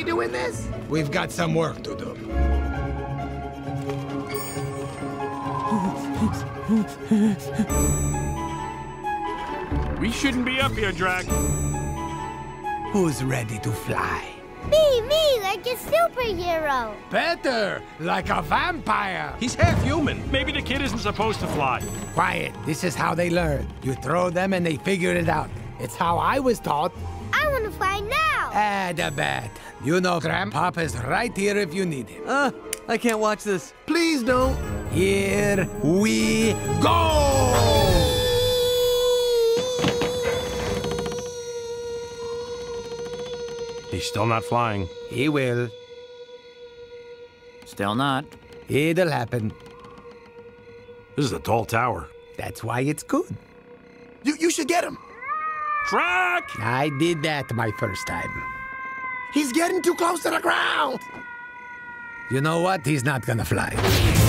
we doing this? We've got some work to do. We shouldn't be up here, Drac. Who's ready to fly? Me, me, like a superhero. Better, like a vampire. He's half human. Maybe the kid isn't supposed to fly. Quiet. This is how they learn. You throw them and they figure it out. It's how I was taught. I want to fly now. Ah, the bat. You know Grandpapa's right here if you need him. Uh, I can't watch this. Please don't. Here we go! He's still not flying. He will. Still not. It'll happen. This is a tall tower. That's why it's good. You, you should get him. Drac! I did that my first time. He's getting too close to the ground. You know what? He's not gonna fly.